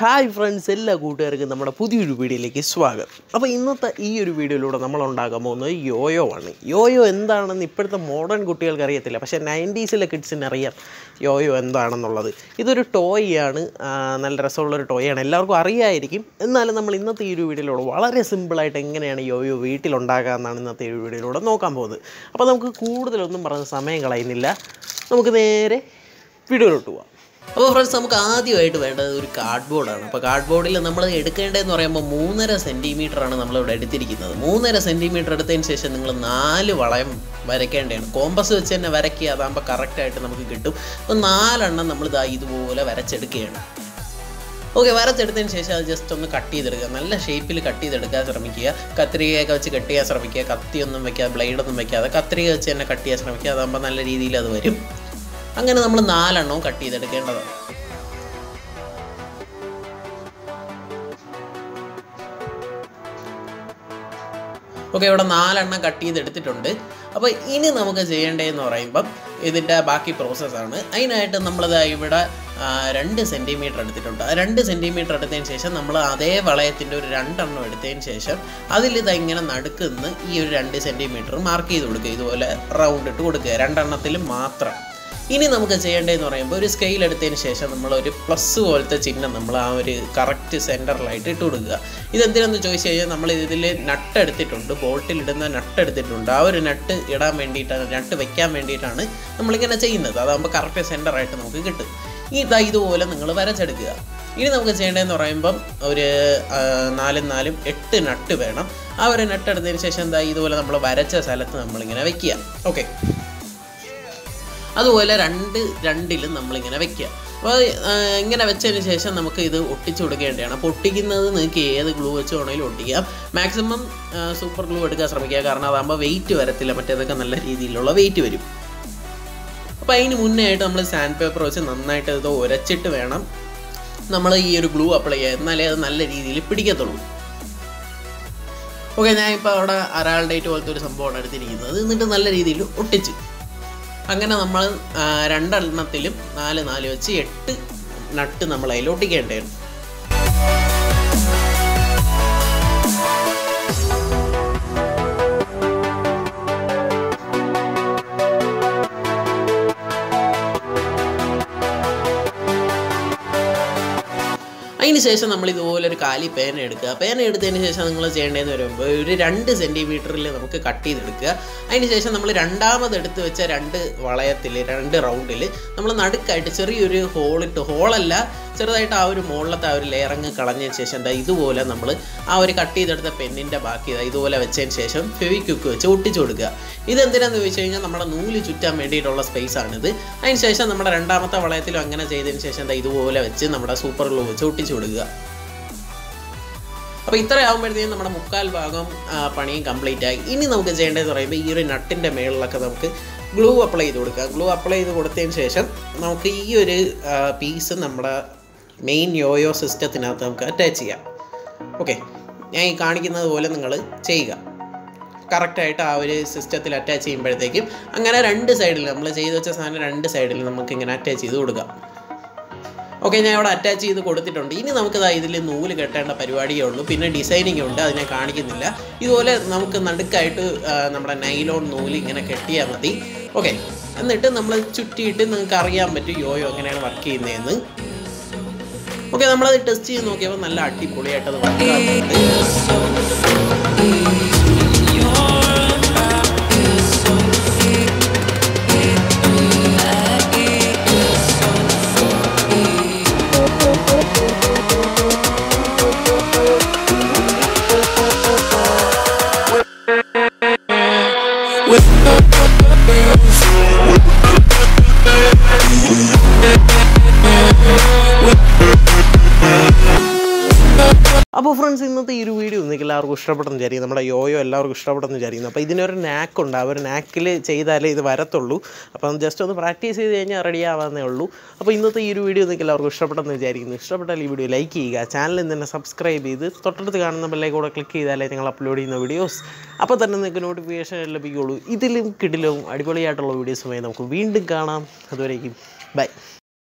Hi friends എല്ലാ കൂട്ടുകാർക്കും നമ്മുടെ പുതിയൊരു വീഡിയോയിലേക്ക് സ്വാഗതം. അപ്പോൾ ഇന്നത്തെ ഈ ഒരു വീഡിയോയിലൂടെ നമ്മൾ ഉണ്ടാക്കാൻ പോകുന്നത് യോയോ ആണ് യോയോ എന്താണെന്ന് ഇപ്പോഴത്തെ മോഡേൺ കുട്ടികൾക്ക് അറിയത്തില്ല. പക്ഷേ നയന്റീസിലെ കിഡ്സിന് അറിയാം യോയോ എന്താണെന്നുള്ളത്. ഇതൊരു ടോയാണ് നല്ല രസമുള്ളൊരു ടോയാണ് എല്ലാവർക്കും അറിയായിരിക്കും. എന്നാലും നമ്മൾ ഇന്നത്തെ ഈ ഒരു വീഡിയോയിലൂടെ വളരെ സിമ്പിളായിട്ട് എങ്ങനെയാണ് യോയോ വീട്ടിലുണ്ടാക്കുക എന്നാണ് ഇന്നത്തെ ഈ വീഡിയോയിലൂടെ നോക്കാൻ പോകുന്നത്. അപ്പോൾ നമുക്ക് കൂടുതലൊന്നും പറഞ്ഞ് സമയം കളയുന്നില്ല. നമുക്ക് നേരെ വീഡിയോയിലോട്ട് പോവാം. അപ്പോൾ ഫ്രണ്ട്സ് നമുക്ക് ആദ്യമായിട്ട് വേണ്ടത് ഒരു കാർഡ് ബോർഡാണ് അപ്പോൾ കാർഡ് ബോർഡിൽ നമ്മൾ എടുക്കേണ്ടതെന്ന് പറയുമ്പോൾ മൂന്നര സെന്റിമീറ്ററാണ് നമ്മളിവിടെ എടുത്തിരിക്കുന്നത്. മൂന്നര സെന്റിമീറ്റർ എടുത്തതിന് ശേഷം നിങ്ങൾ നാല് വളയം വരയ്ക്കേണ്ടതാണ്. കോമ്പസ് വെച്ച് തന്നെ വരയ്ക്കുക അതാകുമ്പോൾ കറക്റ്റായിട്ട് നമുക്ക് കിട്ടും. അപ്പോൾ നാലെണ്ണം നമ്മൾ ഇതാ ഇതുപോലെ വരച്ചെടുക്കുകയാണ്. ഓക്കെ വരച്ചെടുത്തതിന് ശേഷം അത് ജസ്റ്റ് ഒന്ന് കട്ട് ചെയ്തെടുക്കുക. നല്ല ഷേപ്പിൽ കട്ട് ചെയ്തെടുക്കാൻ ശ്രമിക്കുക. കത്രികയൊക്കെ വെച്ച് കട്ട് ചെയ്യാൻ ശ്രമിക്കുക. കത്തിയൊന്നും വെക്കാതെ ബ്ലേഡൊന്നും വെക്കാതെ കത്രിക വെച്ച് തന്നെ കട്ട് ചെയ്യാൻ ശ്രമിക്കുക. അതാകുമ്പോൾ നല്ല രീതിയിൽ അത് വരും. അങ്ങനെ നമ്മൾ നാലെണ്ണവും കട്ട് ചെയ്തെടുക്കേണ്ടതാണ്. ഓക്കെ ഇവിടെ നാലെണ്ണം കട്ട് ചെയ്തെടുത്തിട്ടുണ്ട്. അപ്പോൾ ഇനി നമുക്ക് ചെയ്യേണ്ടതെന്ന് പറയുമ്പം ഇതിന്റെ ബാക്കി പ്രോസസ്സാണ് അതിനായിട്ട് നമ്മളിത് ഇവിടെ രണ്ട് സെന്റിമീറ്റർ എടുത്തിട്ടുണ്ട്. ആ രണ്ട് സെന്റിമീറ്റർ എടുത്തതിന് ശേഷം നമ്മൾ അതേ വളയത്തിന്റെ ഒരു രണ്ടെണ്ണം എടുത്തതിന് ശേഷം അതിലിത് ഇങ്ങനെ നടുക്കുന്ന് ഈ ഒരു രണ്ട് സെന്റിമീറ്റർ മാർക്ക് ചെയ്ത് കൊടുക്കുക. ഇതുപോലെ റൗണ്ട് ഇട്ട് കൊടുക്കുക. രണ്ടെണ്ണത്തിൽ മാത്രം. ഇനി നമുക്ക് ചെയ്യേണ്ടതെന്ന് പറയുമ്പോൾ ഒരു സ്കെയിൽ എടുത്തതിന് ശേഷം നമ്മൾ ഒരു പ്ലസ് പോലത്തെ ചിഹ്നം നമ്മൾ ആ ഒരു കറക്റ്റ് സെന്ററിലായിട്ട് ഇട്ട് കൊടുക്കുക. ഇതെന്തിനെന്ന് ചോദിച്ചു കഴിഞ്ഞാൽ നമ്മൾ ഇതിൽ നട്ട് എടുത്തിട്ടുണ്ട് ബോട്ടിൽ ഇടുന്ന നട്ട് എടുത്തിട്ടുണ്ട്. ആ ഒരു നട്ട് ഇടാൻ വേണ്ടിയിട്ടാണ് നട്ട് വെക്കാൻ വേണ്ടിയിട്ടാണ് നമ്മളിങ്ങനെ ചെയ്യുന്നത്. അതാകുമ്പോൾ കറക്റ്റ് സെന്ററായിട്ട് നമുക്ക് കിട്ടും. ഇതാ ഇതുപോലെ നിങ്ങൾ വരച്ചെടുക്കുക. ഇനി നമുക്ക് ചെയ്യേണ്ടതെന്ന് പറയുമ്പം ഒരു നാലും നാലും എട്ട് നട്ട് വേണം. ആ ഒരു നട്ട് എടുത്തതിന് ശേഷം എന്താ ഇതുപോലെ നമ്മൾ വരച്ച സ്ഥലത്ത് നമ്മളിങ്ങനെ വെക്കുക. ഓക്കെ അതുപോലെ രണ്ട് രണ്ടിലും നമ്മളിങ്ങനെ വെക്കുക. അപ്പോൾ ഇങ്ങനെ വെച്ചതിന് ശേഷം നമുക്ക് ഇത് ഒട്ടിച്ചു കൊടുക്കേണ്ടതാണ്. അപ്പോൾ ഒട്ടിക്കുന്നത് നിങ്ങൾക്ക് ഏത് ഗ്ലൂ വെച്ച് വേണമെങ്കിലും ഒട്ടിക്കാം. മാക്സിമം സൂപ്പർ ഗ്ലൂ എടുക്കാൻ ശ്രമിക്കുക. കാരണം അതാകുമ്പോൾ വെയിറ്റ് വരത്തില്ല. മറ്റേതൊക്കെ നല്ല രീതിയിലുള്ള വെയിറ്റ് വരും. അപ്പോൾ അതിന് മുന്നേ ആയിട്ട് നമ്മൾ സാൻഡ് പേപ്പർ വെച്ച് നന്നായിട്ട് ഇത് ഉരച്ചിട്ട് വേണം. നമ്മൾ ഈ ഒരു ഗ്ലൂ അപ്ലൈ ചെയ്യുക എന്നാലേ അത് നല്ല രീതിയിൽ പിടിക്കത്തുള്ളൂ. ഓക്കെ ഞാൻ ഇപ്പോൾ അവിടെ അരാൾഡേറ്റ് പോലത്തെ ഒരു സംഭവമാണ് എടുത്തിരിക്കുന്നത്. എന്നിട്ട് നല്ല രീതിയിൽ ഒട്ടിച്ച്. അങ്ങനെ നമ്മൾ രണ്ടെണ്ണത്തിലും നാല് നാല് വെച്ച് എട്ട് നട്ട് നമ്മൾ അതിൽ ശേഷം നമ്മൾ ഇതുപോലെ ഒരു കാലി പേന എടുക്കുക. പേന എടുത്തതിന് ശേഷം നിങ്ങൾ ചെയ്യേണ്ടതെന്ന് വരുമ്പോൾ ഒരു രണ്ട് സെന്റിമീറ്ററിൽ നമുക്ക് കട്ട് ചെയ്തെടുക്കുക. അതിന് ശേഷം നമ്മൾ രണ്ടാമത് എടുത്ത് വെച്ച രണ്ട് വളയത്തിൽ രണ്ട് റൗണ്ടിൽ നമ്മൾ നടുക്കായിട്ട് ചെറിയൊരു ഹോളിട്ട് ഹോളല്ല ചെറുതായിട്ട് ആ ഒരു മുകളിലത്തെ ആ ഒരു ലെയറങ്ങ് കളഞ്ഞതിന് ശേഷം എന്താ ഇതുപോലെ നമ്മൾ ആ ഒരു കട്ട് ചെയ്തെടുത്ത പെന്നിന്റെ ബാക്കി ഇതാ ഇതുപോലെ വെച്ചതിന് ശേഷം ഫെവിക്വിക്ക് വെച്ച് ഒട്ടിച്ചു കൊടുക്കുക. ഇതെന്തിനാന്ന് ചോദിച്ചു കഴിഞ്ഞാൽ നമ്മുടെ നൂൽ ചുറ്റാൻ വേണ്ടിയിട്ടുള്ള സ്പേസ് ആണിത്. അതിന് ശേഷം നമ്മുടെ രണ്ടാമത്തെ വളയത്തിലും അങ്ങനെ ചെയ്തതിന് ശേഷം എന്താ ഇതുപോലെ വെച്ച് നമ്മുടെ സൂപ്പർ ഗ്ലൂ വെച്ച് ഒട്ടിച്ചു കൊടുക്കുക. അപ്പോൾ ഇത്ര ആകുമ്പോഴത്തേക്കും നമ്മുടെ മുക്കാൽ ഭാഗം പണിയും കംപ്ലീറ്റ് ആയി. ഇനി നമുക്ക് ചെയ്യേണ്ടതെന്ന് പറയുമ്പോൾ ഈ ഒരു നട്ടിന്റെ മേളിലൊക്കെ നമുക്ക് ഗ്ലൂ അപ്ലൈ ചെയ്ത് കൊടുക്കുക. ഗ്ലൂ അപ്ലൈ ചെയ്ത് കൊടുത്തതിന് ശേഷം നമുക്ക് ഈ ഒരു പീസ് നമ്മുടെ മെയിൻ യോയോ സിസ്റ്റത്തിനകത്ത് നമുക്ക് അറ്റാച്ച് ചെയ്യാം. ഓക്കെ ഞാൻ ഈ കാണിക്കുന്നത് പോലെ നിങ്ങൾ ചെയ്യുക. കറക്റ്റായിട്ട് ആ ഒരു സിസ്റ്റത്തിൽ അറ്റാച്ച് ചെയ്യുമ്പോഴത്തേക്കും അങ്ങനെ രണ്ട് സൈഡിൽ നമ്മൾ ചെയ്തു വെച്ച സാധനം രണ്ട് സൈഡിൽ നമുക്ക് ഇങ്ങനെ അറ്റാച്ച് ചെയ്ത് കൊടുക്കാം. ഓക്കെ ഞാൻ ഇവിടെ അറ്റാച്ച് ചെയ്ത് കൊടുത്തിട്ടുണ്ട്. ഇനി നമുക്കിതാ ഇതിൽ നൂൽ കെട്ടേണ്ട പരിപാടിയേ ഉള്ളൂ. പിന്നെ ഡിസൈനിങ് ഉണ്ട് അതിനെ കാണിക്കുന്നില്ല. ഇതുപോലെ നമുക്ക് നടുക്കായിട്ട് നമ്മുടെ നൈലോൺ നൂൽ ഇങ്ങനെ കെട്ടിയാൽ മതി. ഓക്കെ എന്നിട്ട് നമ്മൾ ചുറ്റിയിട്ട് നിങ്ങൾക്ക് അറിയാൻ പറ്റും യോയോ എങ്ങനെയാണ് വർക്ക് ചെയ്യുന്നതെന്ന് ഓക്കെ നമ്മളത് ടെസ്റ്റ് ചെയ്ത് നോക്കിയപ്പോൾ നല്ല അടിപൊളിയായിട്ടത് വർക്ക് ആകുന്നുണ്ട് അപ്പോൾ ഫ്രണ്ട്സ് ഇന്നത്തെ ഈ ഒരു വീഡിയോ നിങ്ങൾക്ക് എല്ലാവർക്കും ഇഷ്ടപ്പെട്ടെന്ന് വിചാരിക്കും നമ്മുടെ യോയോ എല്ലാവർക്കും ഇഷ്ടപ്പെട്ടെന്ന് വിചാരിക്കുന്നു. അപ്പോൾ ഇതിനൊരു നാക്കുണ്ട് ആ ഒരു നാക്കിൽ ചെയ്താലേ ഇത് വരത്തുള്ളൂ. അപ്പം ജസ്റ്റ് ഒന്ന് പ്രാക്ടീസ് ചെയ്ത് കഴിഞ്ഞാൽ റെഡി ആവാന്നേ ഉള്ളൂ. അപ്പോൾ ഇന്നത്തെ ഈ ഒരു വീഡിയോ നിങ്ങൾക്ക് എല്ലാവർക്കും ഇഷ്ടപ്പെട്ടെന്ന് വിചാരിക്കുന്നു. ഇഷ്ടപ്പെട്ടാൽ ഈ വീഡിയോ ലൈക്ക് ചെയ്യുക. ചാനലിൽ തന്നെ സബ്സ്ക്രൈബ് ചെയ്ത് തൊട്ടടുത്ത് കാണുന്ന ബെല്ലേക്ക് കൂടെ ക്ലിക്ക് ചെയ്താലേ ഞങ്ങൾ അപ്ലോഡ് ചെയ്യുന്ന വീഡിയോസ് അപ്പോൾ തന്നെ നിങ്ങൾക്ക് നോട്ടിഫിക്കേഷൻ ലഭിക്കുകയുള്ളൂ. ഇതിലും കിടിലും അടിപൊളിയായിട്ടുള്ള വീഡിയോസുമായി നമുക്ക് വീണ്ടും കാണാം. അതുവരേക്കും ബൈ